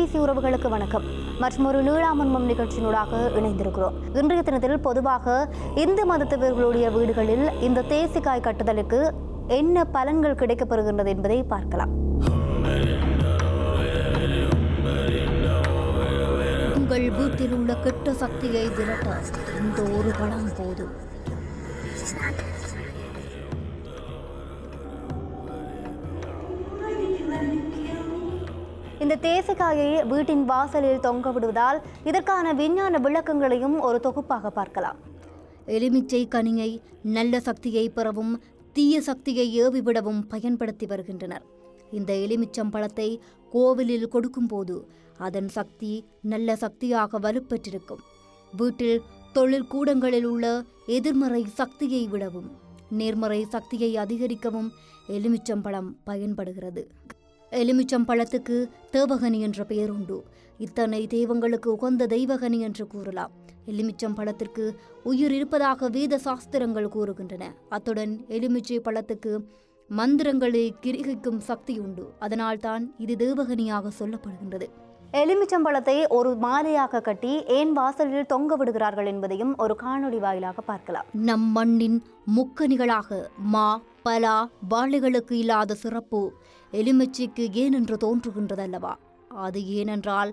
IBC உறவுகளுக்கு வணக்கம். மற்றும் ஒரு நீளாமன்மம் நிகழ்ச்சியினூடாக இணைந்திருக்கிறோம். இன்றைய தினத்தில் பொதுவாக இந்து மதத்தவர்களுடைய வீடுகளில் இந்த தேசிக்காய் கட்டுதலுக்கு என்ன பலன்கள் கிடைக்கப்பெறுகின்றது என்பதை பார்க்கலாம். உங்கள் வீட்டில் உள்ள கெட்ட சக்தியை திரட்ட இந்த ஒரு படம் போதும். இந்த தேசிக்காயை வீட்டின் வாசலில் தொங்க விடுவதால் இதற்கான விஞ்ஞான விளக்கங்களையும் ஒரு தொகுப்பாக பார்க்கலாம். எலுமிச்சை கனியை நல்ல சக்தியை பெறவும் தீய சக்தியை ஏவிவிடவும் பயன்படுத்தி வருகின்றனர். இந்த எலுமிச்சம் பழத்தை கோவிலில் கொடுக்கும்போது அதன் சக்தி நல்ல சக்தியாக வலுப்பெற்றிருக்கும். வீட்டில் தொழிற்கூடங்களில் உள்ள எதிர்மறை சக்தியை விடவும் நேர்மறை சக்தியை அதிகரிக்கவும் எலுமிச்சம்பழம் பயன்படுகிறது. எலுமிச்சம் பழத்துக்கு தேவகனி என்ற பெயர் உண்டு இத்தனை தெய்வங்களுக்கு உகந்த தெய்வகனி என்று கூறலாம். எலுமிச்சம் பழத்திற்கு உயிர் இருப்பதாக வேத சாஸ்திரங்கள் கூறுகின்றன. அத்துடன் எலுமிச்சை பழத்துக்கு மந்திரங்களை கிரிகிக்கும் சக்தி உண்டு அதனால்தான் இது தேவகனியாக சொல்லப்படுகின்றது. எலுமிச்சம்பழத்தை ஒரு மாலையாக கட்டி ஏன் வாசலில் தொங்க விடுகிறார்கள் என்பதையும் ஒரு காணொளி வாயிலாக பார்க்கலாம். நம் மண்ணின் முக்கணிகளாக மா பலா வாழைகளுக்கு இல்லாத சிறப்பு எலுமிச்சைக்கு ஏனென்று தோன்றுகின்றதல்லவா? அது ஏனென்றால்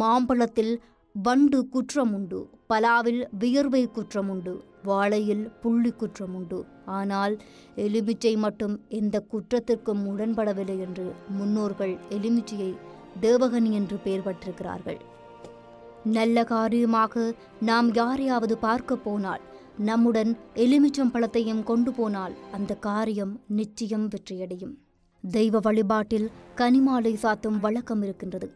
மாம்பழத்தில் வண்டு குற்றம் உண்டு பலாவில் வியர்வை குற்றம் உண்டு வாழையில் புள்ளி குற்றம் உண்டு ஆனால் எலுமிச்சை மட்டும் எந்த குற்றத்திற்கும் உடன்படவில்லை என்று முன்னோர்கள் எலுமிச்சையை தேவகனி என்று பெயர் பெற்றிருக்கிறார்கள். நல்ல காரியமாக நாம் யாரையாவது பார்க்க போனால் நம்முடன் எலுமிச்சம் பழத்தையும் கொண்டு போனால் அந்த காரியம் நிச்சயம் வெற்றியடையும். தெய்வ வழிபாட்டில் கனிமாலை சாத்தும் வழக்கம் இருக்கின்றது.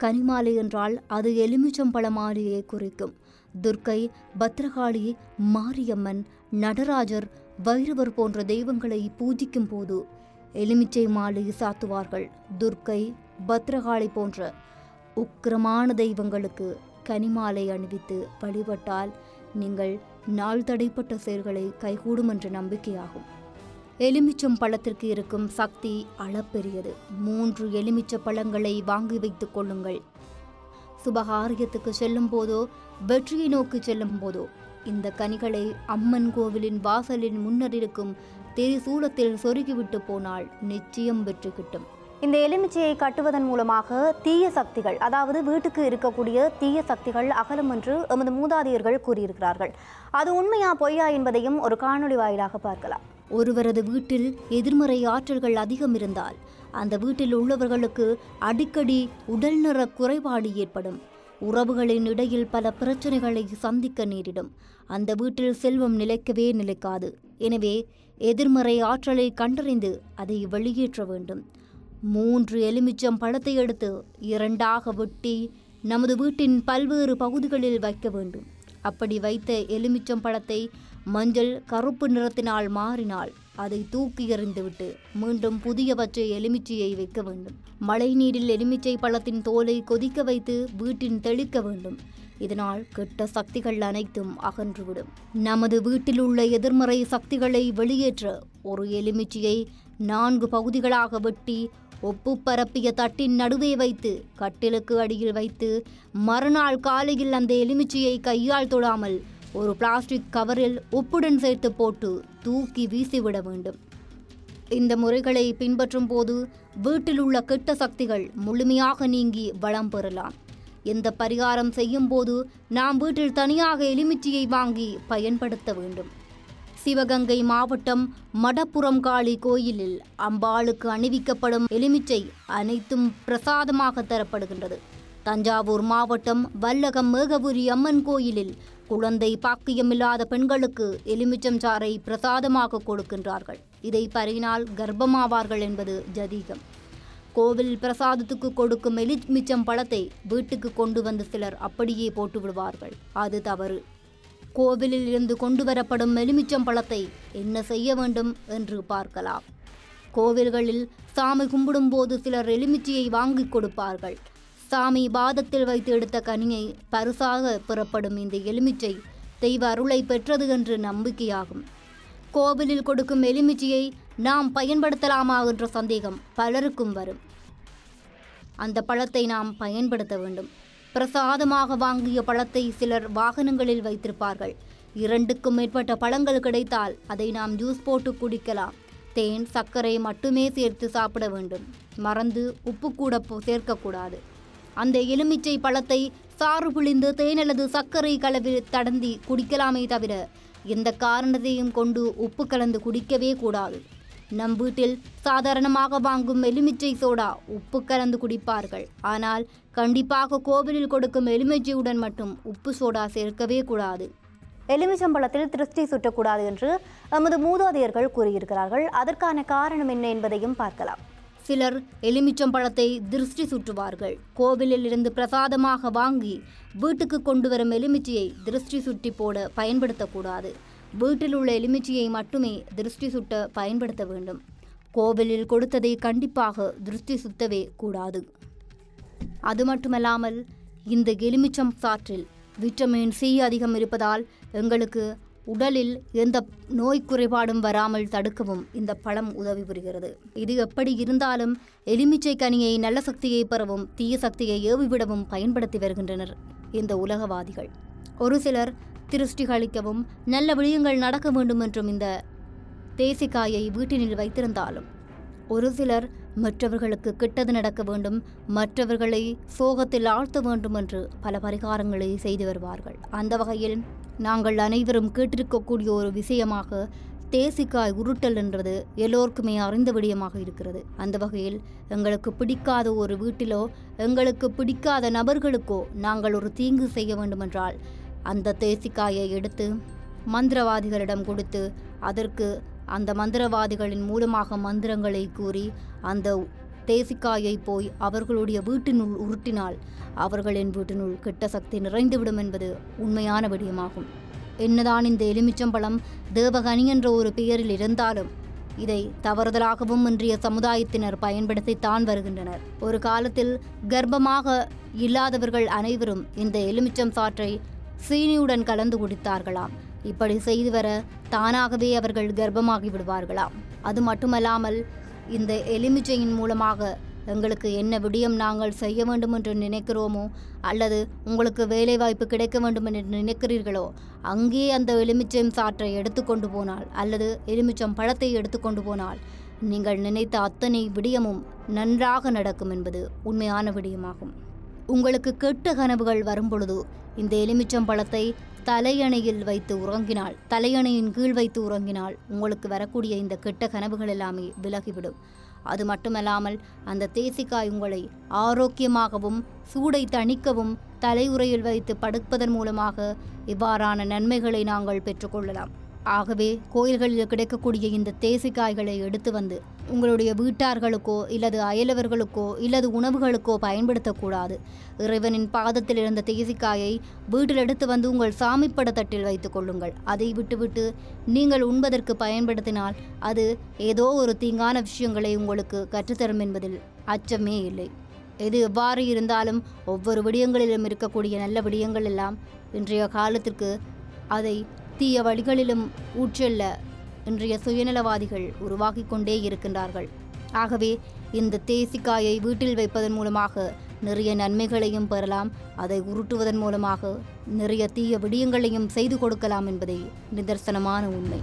கனிமாலை என்றால் அது எலுமிச்சம்பழ மாலையை குறிக்கும். துர்க்கை பத்ரகாளி மாரியம்மன் நடராஜர் வைரவர் போன்ற தெய்வங்களை பூஜிக்கும் போது எலுமிச்சை மாலை சாத்துவார்கள். துர்க்கை பத்ரகாளி போன்ற உக்கிரமான தெய்வங்களுக்கு கனிமாலை அணிவித்து வழிபட்டால் நீங்கள் நாள் தடைப்பட்ட செயல்களை கைகூடும் என்ற நம்பிக்கையாகும். எலுமிச்சம் பழத்திற்கு இருக்கும் சக்தி அளப்பெரியது. மூன்று எலுமிச்ச பழங்களை வாங்கி வைத்துக் கொள்ளுங்கள். சுபகாரியத்துக்கு செல்லும் போதோ வெற்றியை நோக்கி செல்லும் போதோ இந்த கனிகளை அம்மன் கோவிலின் வாசலின் முன்னர் இருக்கும் திரிசூலத்தில் சொருகிவிட்டு போனால் நிச்சயம் வெற்றி கிட்டும். இந்த எலுமிச்சையை கட்டுவதன் மூலமாக தீய சக்திகள் அதாவது வீட்டுக்கு இருக்கக்கூடிய தீய சக்திகள் அகலும் என்று எமது மூதாதையர்கள் கூறியிருக்கிறார்கள். அது உண்மையா பொய்யா என்பதையும் ஒரு காணொளி வாயிலாக பார்க்கலாம். ஒருவரது வீட்டில் எதிர்மறை ஆற்றல்கள் அதிகம் இருந்தால் அந்த வீட்டில் உள்ளவர்களுக்கு அடிக்கடி உடல்நல குறைபாடு ஏற்படும். உறவுகளின் இடையில் பல பிரச்சனைகளை சந்திக்க நேரிடும். அந்த வீட்டில் செல்வம் நிலைக்கவே நிலைக்காது. எனவே எதிர்மறை ஆற்றலை கண்டறிந்து அதை வெளியேற்ற வேண்டும். மூன்று எலுமிச்சம் பழத்தை எடுத்து இரண்டாக வெட்டி நமது வீட்டின் பல்வேறு பகுதிகளில் வைக்க வேண்டும். அப்படி வைத்த எலுமிச்சம் பழத்தை மஞ்சள் கருப்பு நிறத்தினால் மாறினால் அதை தூக்கி எறிந்துவிட்டு மீண்டும் புதிய பச்சை எலுமிச்சையை வைக்க வேண்டும். மழை நீரில் எலுமிச்சை பழத்தின் தோலை கொதிக்க வைத்து வீட்டின் தெளிக்க வேண்டும். இதனால் கெட்ட சக்திகள் அனைத்தும் அகன்றுவிடும். நமது வீட்டில் உள்ள எதிர்மறை சக்திகளை வெளியேற்ற ஒரு எலுமிச்சையை நான்கு பகுதிகளாக வெட்டி ஒப்பு பரப்பிய தட்டின் நடுவே வைத்து கட்டிலுக்கு அடியில் வைத்து மறுநாள் காலையில் அந்த எலுமிச்சையை கையால் தொடாமல் ஒரு பிளாஸ்டிக் கவரில் உப்புடன் சேர்த்து போட்டு தூக்கி வீசிவிட வேண்டும். இந்த முறைகளை பின்பற்றும் போது வீட்டில் உள்ள கெட்ட சக்திகள் முழுமையாக நீங்கி வளம் பெறலாம். இந்த பரிகாரம் செய்யும் போது நாம் வீட்டில் தனியாக எலுமிச்சையை வாங்கி பயன்படுத்த வேண்டும். சிவகங்கை மாவட்டம் மடப்புறம் காளி கோயிலில் அம்பாளுக்கு அணிவிக்கப்படும் எலுமிச்சை அனைத்தும் பிரசாதமாக தரப்படுகின்றது. தஞ்சாவூர் மாவட்டம் வல்லகம் மேகபுரி அம்மன் கோயிலில் குழந்தை பாக்கியமில்லாத பெண்களுக்கு எலுமிச்சம் சாறை பிரசாதமாக கொடுக்கின்றார்கள். இதை பருகினால் கர்ப்பமாவார்கள் என்பது ஜதீகம். கோவில் பிரசாதத்துக்கு கொடுக்கும் எலுமிச்சம் பழத்தை வீட்டுக்கு கொண்டு வந்து சிலர் அப்படியே போட்டு விடுவார்கள். அது தவறு. கோவிலில் இருந்து கொண்டு வரப்படும் எலுமிச்சம் பழத்தை என்ன செய்ய வேண்டும் என்று பார்க்கலாம். கோவில்களில் சாமி கும்பிடும்போது சிலர் எலுமிச்சையை வாங்கி கொடுப்பார்கள். சாமி பாதத்தில் வைத்து எடுத்த கனியை பரிசாக புறப்படும் இந்த எலுமிச்சை தெய்வ அருளை பெற்றது என்று நம்பிக்கையாகும். கோவிலில் கொடுக்கும் எலுமிச்சையை நாம் பயன்படுத்தலாமா என்ற சந்தேகம் பலருக்கும் வரும். அந்த பழத்தை நாம் பயன்படுத்த வேண்டும். பிரசாதமாக வாங்கிய பழத்தை சிலர் வாகனங்களில் வைத்திருப்பார்கள். இரண்டுக்கும் மேற்பட்ட பழங்கள் கிடைத்தால் அதை நாம் ஜூஸ் போட்டு குடிக்கலாம். தேன் சர்க்கரை மட்டுமே சேர்த்து சாப்பிட வேண்டும். மறந்து உப்பு கூட சேர்க்கக்கூடாது. அந்த எலுமிச்சை பழத்தை சாறு புழிந்து தேன் அல்லது சர்க்கரை கலவில் தடந்தி குடிக்கலாமே தவிர எந்த காரணத்தையும் கொண்டு உப்பு கலந்து குடிக்கவே கூடாது. நம் வீட்டில் சாதாரணமாக வாங்கும் எலுமிச்சை சோடா உப்பு கலந்து குடிப்பார்கள். ஆனால் கண்டிப்பாக கோவிலில் கொடுக்கும் எலுமிச்சையுடன் மட்டும் உப்பு சோடா சேர்க்கவே கூடாது. எலுமிச்சம்பழத்தில் திருஷ்டி சுட்டக்கூடாது என்று எமது மூதாதையர்கள் கூறியிருக்கிறார்கள். அதற்கான காரணம் என்ன என்பதையும் பார்க்கலாம். சிலர் எலுமிச்சம்பழத்தை திருஷ்டி சுற்றுவார்கள். கோவிலில் இருந்து பிரசாதமாக வாங்கி வீட்டுக்கு கொண்டு வரும் எலுமிச்சையை திருஷ்டி சுட்டி போட பயன்படுத்தக்கூடாது. வீட்டில் உள்ள எலுமிச்சையை மட்டுமே திருஷ்டி சுட்ட பயன்படுத்த வேண்டும். கோவிலில் கொடுத்ததை கண்டிப்பாக திருஷ்டி சுத்தவே கூடாது. அது மட்டுமல்லாமல் இந்த எலுமிச்சம் சாற்றில் விட்டமின் சி அதிகம் இருப்பதால் எங்களுக்கு உடலில் எந்த நோய் குறைபாடும் வராமல் தடுக்கவும் இந்த பழம் உதவி புரிகிறது. இது எப்படி இருந்தாலும் எலுமிச்சை கனியை நல்ல சக்தியை பெறவும் தீய சக்தியை ஏவிவிடவும் பயன்படுத்தி வருகின்றனர் இந்த உலகவாதிகள். ஒரு சிலர் திருஷ்டி கழிக்கவும் நல்ல விடயங்கள் நடக்க வேண்டும் என்றும் இந்த தேசிக்காயை வீட்டினில் வைத்திருந்தாலும் ஒரு சிலர் மற்றவர்களுக்கு கிட்டது நடக்க வேண்டும் மற்றவர்களை சோகத்தில் ஆழ்த்த வேண்டும் என்று பல பரிகாரங்களை செய்து வருவார்கள். அந்த வகையில் நாங்கள் அனைவரும் கேட்டிருக்கக்கூடிய ஒரு விஷயமாக தேசிக்காய் உருட்டல் என்றது எல்லோருக்குமே அறிந்த விடயமாக இருக்கிறது. அந்த வகையில் எங்களுக்கு பிடிக்காத ஒரு வீட்டிலோ எங்களுக்கு பிடிக்காத நபர்களுக்கோ நாங்கள் ஒரு தீங்கு செய்ய வேண்டுமென்றால் அந்த தேசிக்காயை எடுத்து மந்திரவாதிகளிடம் கொடுத்து அதற்கு அந்த மந்திரவாதிகளின் மூலமாக மந்திரங்களை கூறி அந்த தேசிக்காயை போய் அவர்களுடைய வீட்டினுள் உருட்டினால் அவர்களின் வீட்டினுள் கெட்ட சக்தி நிறைந்துவிடும் என்பது உண்மையான விடயமாகும். என்னதான் இந்த எலுமிச்சம்பழம் தேவகனி என்ற ஒரு பெயரில் இருந்தாலும் இதை தவறுதலாகவும் இன்றைய சமுதாயத்தினர் பயன்படுத்தித்தான் வருகின்றனர். ஒரு காலத்தில் கர்ப்பமாக இல்லாதவர்கள் அனைவரும் இந்த எலுமிச்சம் சாற்றை சீனியுடன் கலந்து குடித்தார்களாம். இப்படி செய்து வர தானாகவே அவர்கள் கர்ப்பமாகி விடுவார்களாம். அது மட்டுமல்லாமல் இந்த எலுமிச்சையின் மூலமாக எங்களுக்கு என்ன விடியம் நாங்கள் செய்ய வேண்டும் என்று நினைக்கிறோமோ அல்லது உங்களுக்கு வேலைவாய்ப்பு கிடைக்க வேண்டும் என்று நினைக்கிறீர்களோ அங்கே அந்த எலுமிச்சம் சாற்றை எடுத்துக்கொண்டு போனால் அல்லது எலுமிச்சம் பழத்தை எடுத்துக்கொண்டு போனால் நீங்கள் நினைத்த அத்தனை விடியமும் நன்றாக நடக்கும் என்பது உண்மையான விடியமாகும். உங்களுக்கு கெட்ட கனவுகள் வரும்பொழுது இந்த எலுமிச்சம் பழத்தை தலையணையில் வைத்து உறங்கினால் தலையணையின் கீழ் வைத்து உறங்கினால் உங்களுக்கு வரக்கூடிய இந்த கெட்ட கனவுகள் எல்லாமே விலகிவிடும். அது மட்டுமல்லாமல் அந்த தேசிக்காய் உங்களை ஆரோக்கியமாகவும் சூடை தணிக்கவும் தலையுறையில் வைத்து படுப்பதன் மூலமாக இவ்வாறான நன்மைகளை நாங்கள் பெற்றுக்கொள்ளலாம் ஆகவே கோயில்களில் கிடைக்கக்கூடிய இந்த தேசிக்காய்களை எடுத்து வந்து உங்களுடைய வீட்டார்களுக்கோ இல்லது அயலவர்களுக்கோ இல்லது உணவுகளுக்கோ பயன்படுத்தக்கூடாது. இறைவனின் பாதத்தில் இருந்த தேசிக்காயை வீட்டில் எடுத்து வந்து உங்கள் சாமிப்பட தட்டில் வைத்து கொள்ளுங்கள். அதை விட்டுவிட்டு நீங்கள் உண்பதற்கு பயன்படுத்தினால் அது ஏதோ ஒரு தீங்கான விஷயங்களை உங்களுக்கு கற்றுத்தரும் என்பதில் அச்சமே இல்லை. எது எவ்வாறு இருந்தாலும் ஒவ்வொரு விடயங்களிலும் இருக்கக்கூடிய நல்ல விடயங்கள் எல்லாம் இன்றைய காலத்திற்கு அதை தீய வழிகளிலும் ஊற்றெல்ல இன்றைய சுயநலவாதிகள் உருவாக்கி கொண்டே இருக்கின்றார்கள். ஆகவே இந்த தேசிக்காயை வீட்டில் வைப்பதன் மூலமாக நிறைய நன்மைகளையும் பெறலாம். அதை உருட்டுவதன் மூலமாக நிறைய தீய விடயங்களையும் செய்து கொடுக்கலாம் என்பதே நிதர்சனமான உண்மை.